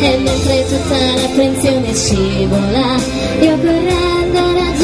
e mentre tutta l'attenzione scivola io correndo la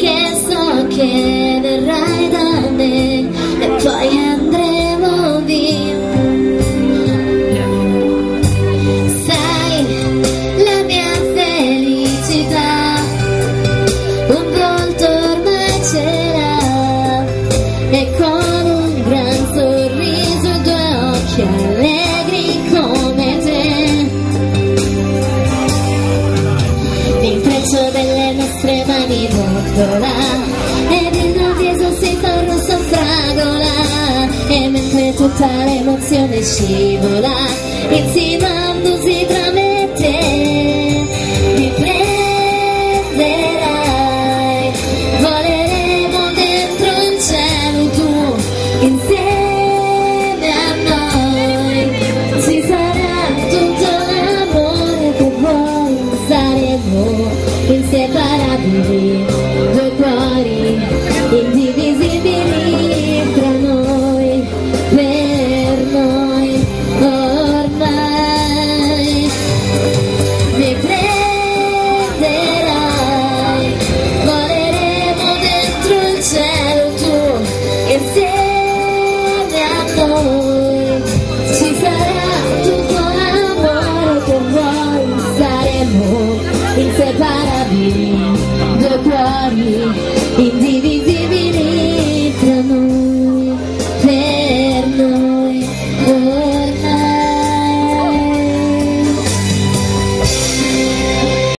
que sa che verrai da me mi botola ed inatteso si torna soffragola e mentre tutta l'emozione scivola separado de You.